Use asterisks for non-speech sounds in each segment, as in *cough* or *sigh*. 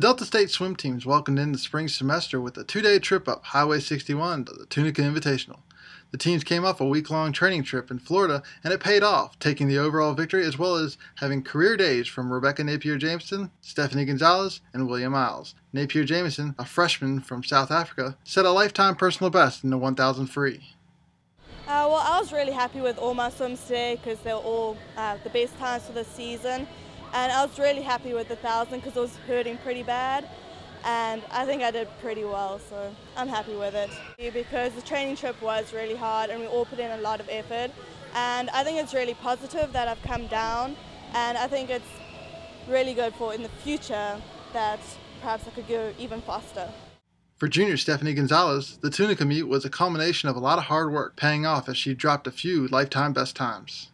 The Delta State swim teams welcomed in the spring semester with a two day trip up Highway 61 to the Tunica Invitational. The teams came off a week long training trip in Florida, and it paid off, taking the overall victory as well as having career days from Rebekah Napier Jameson, Stephanie Gonzalez, and William Iles. Napier Jameson, a freshman from South Africa, set a lifetime personal best in the 1000 free. Uh, well, I was really happy with all my swims today because they were all uh, the best times for the season. And I was really happy with the 1000 because it was hurting pretty bad. And I think I did pretty well, so I'm happy with it. Because the training trip was really hard and we all put in a lot of effort. And I think it's really positive that I've come down. And I think it's really good for in the future that perhaps I could go even faster. For junior Stephanie Gonzalez, the Tunica meet was a culmination of a lot of hard work, paying off as she dropped a few lifetime best times.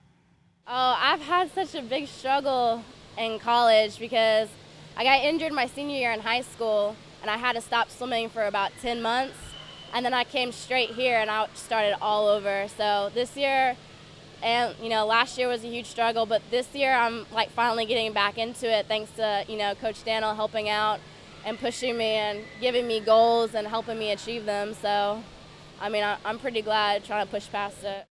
Oh, I've had such a big struggle in college because I got injured my senior year in high school and I had to stop swimming for about 10 months. And then I came straight here and I started all over. So this year, and you know, last year was a huge struggle, but this year I'm like finally getting back into it thanks to, you know, Coach Daniel helping out and pushing me and giving me goals and helping me achieve them. So, I mean, I'm pretty glad trying to push past it.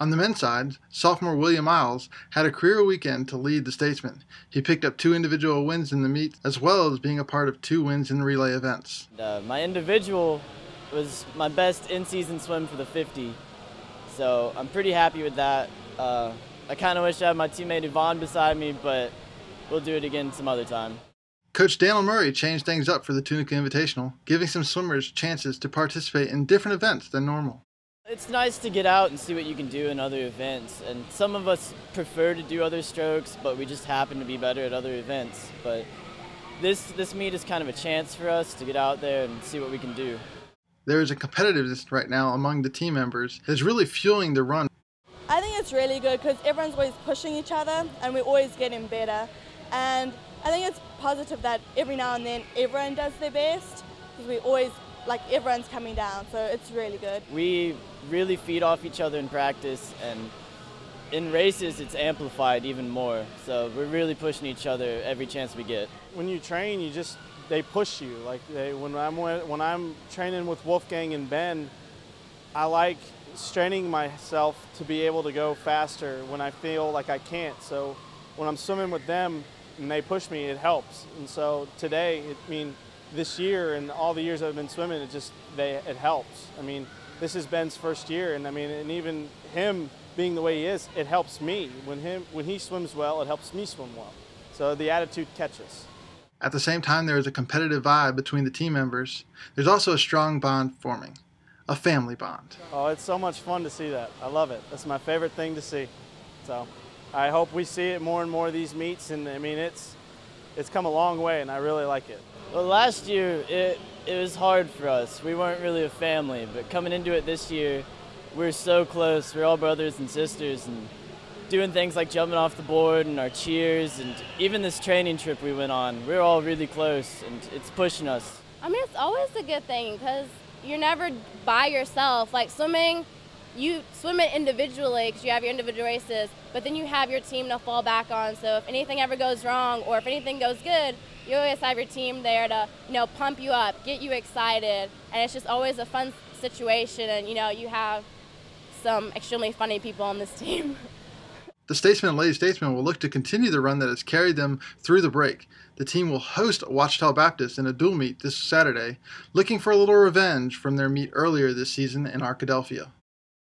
On the men's side, sophomore William Iles had a career weekend to lead the Statesmen. He picked up two individual wins in the meet, as well as being a part of two wins in relay events. Uh, my individual was my best in-season swim for the 50, so I'm pretty happy with that. Uh, I kind of wish I had my teammate Yvonne beside me, but we'll do it again some other time. Coach Daniel Murray changed things up for the Tunica Invitational, giving some swimmers chances to participate in different events than normal. It's nice to get out and see what you can do in other events. And some of us prefer to do other strokes, but we just happen to be better at other events. But this, this meet is kind of a chance for us to get out there and see what we can do. There is a competitiveness right now among the team members that is really fueling the run. I think it's really good because everyone's always pushing each other and we're always getting better. And I think it's positive that every now and then everyone does their best because we always like everyone's coming down, so it's really good. We really feed off each other in practice, and in races it's amplified even more. So we're really pushing each other every chance we get. When you train, you just they push you. Like they, when I'm when I'm training with Wolfgang and Ben, I like straining myself to be able to go faster when I feel like I can't. So when I'm swimming with them and they push me, it helps. And so today, it, I mean this year and all the years I've been swimming, it just they it helps. I mean, this is Ben's first year, and I mean, and even him being the way he is, it helps me. When him when he swims well, it helps me swim well. So the attitude catches. At the same time, there is a competitive vibe between the team members. There's also a strong bond forming, a family bond. Oh, it's so much fun to see that. I love it. That's my favorite thing to see. So I hope we see it more and more of these meets, and I mean, it's it's come a long way, and I really like it. Well, last year it it was hard for us. We weren't really a family, but coming into it this year, we're so close. We're all brothers and sisters, and doing things like jumping off the board and our cheers, and even this training trip we went on. We're all really close, and it's pushing us. I mean, it's always a good thing because you're never by yourself. Like swimming, you swim it individually because you have your individual races, but then you have your team to fall back on. So if anything ever goes wrong or if anything goes good, you always have your team there to, you know, pump you up, get you excited, and it's just always a fun situation. And you know, you have some extremely funny people on this *laughs* team. The Statesmen and Lady Statesmen will look to continue the run that has carried them through the break. The team will host Ouachita Baptist in a dual meet this Saturday, looking for a little revenge from their meet earlier this season in Arkadelphia.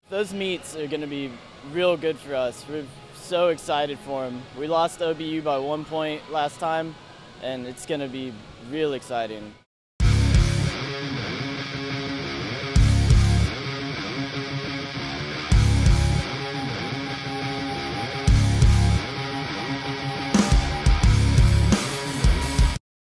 Those meets are going to be real good for us. We're so excited for them. We lost OBU by one point last time, and it's going to be real exciting.